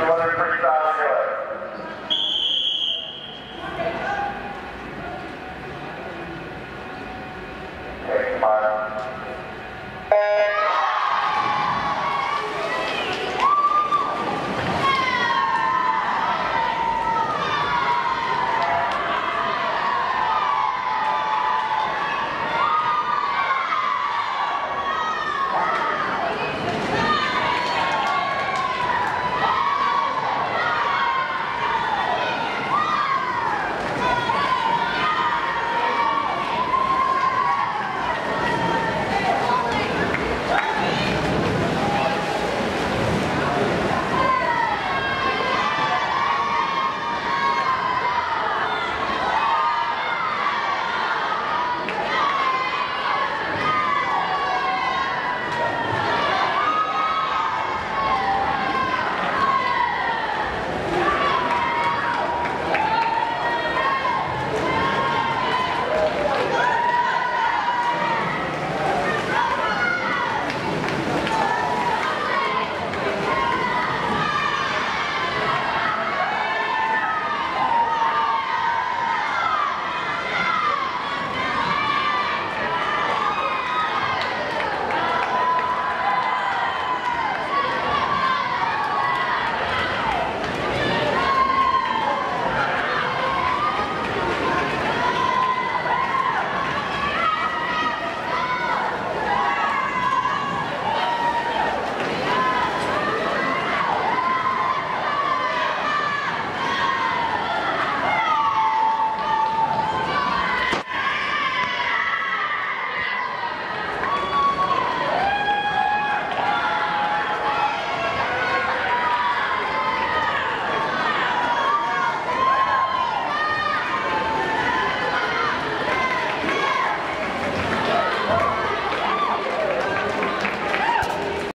200 freestyle